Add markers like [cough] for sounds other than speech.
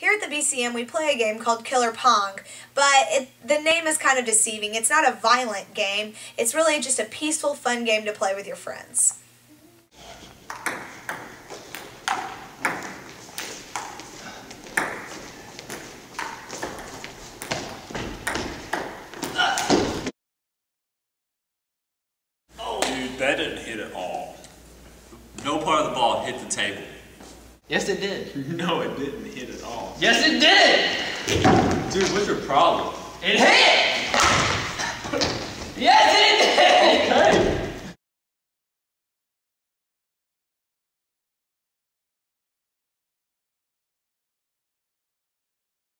Here at the BCM, we play a game called Killer Pong, but it, the name is kind of deceiving. It's not a violent game. It's really just a peaceful, fun game to play with your friends. That didn't hit at all. No part of the ball hit the table. Yes, it did. [laughs] No, it didn't hit at all. Yes, it did. Dude, what's your problem? It hit.